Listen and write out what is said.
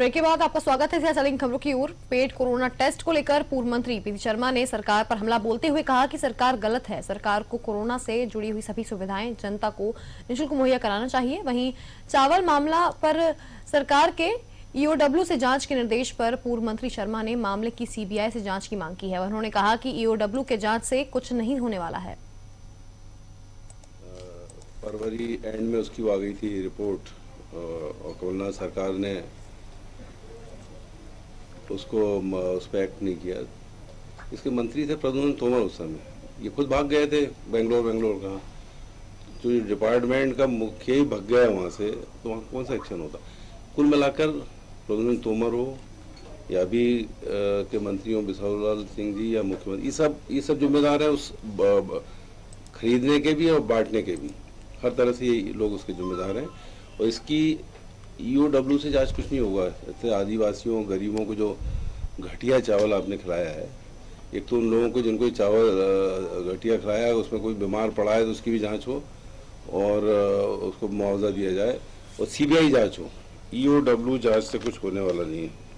Break के बाद आपका स्वागत है चलेंगे खबरों की ओर। पेड कोरोना टेस्ट को लेकर पूर्व मंत्री पीवी शर्मा ने सरकार पर हमला बोलते हुए कहा कि सरकार गलत है। सरकार को कोरोना से जुड़ी हुई सभी सुविधाएँ जनता को निःशुल्क मुहैया कराना चाहिए। वहीं चावल मामला पर सरकार के ईओडब्ल्यू से जाँच के निर्देश पर पूर्व मंत्री शर्मा ने मामले की सीबीआई से जाँच की मांग की है। उन्होंने कहा कि ईओडब्ल्यू के जाँच से कुछ नहीं होने वाला है। फरवरी एंड में उसकी आ गई थी रिपोर्ट और कमलनाथ सरकार ने उसको उस पर एक्ट नहीं किया। इसके मंत्री थे प्रद्युम्न तोमर उस समय। ये खुद भाग गए थे बेंगलोर बेंगलोर का जो डिपार्टमेंट का मुखिया ही भाग गया है वहाँ से तो वहाँ कौन सा एक्शन होता? कुल मिलाकर प्रद्युम्न तोमर हो या अभी के मंत्री हो बिसाहुलाल सिंह जी या मुख्यमंत्री ये सब ये सब जिम्मेदार है उस ब, ब, खरीदने के भी और बांटने के भी। हर तरह से ये लोग उसके जिम्मेदार हैं। और इसकी ईओडब्ल्यू से आज कुछ नहीं होगा। इतने आदिवासियों, गरीबों को जो घटिया चावल आपने खिलाया है, एक तो उन लोगों को जिनको चावल घटिया खिलाया है, उसमें कोई बीमार पड़ा है तो उसकी भी जाँच हो और उसको मुआवजा दिया जाए और सीबीआई जाँच हो। ईओडब्ल्यू जाँच से कुछ होने वाला नहीं है।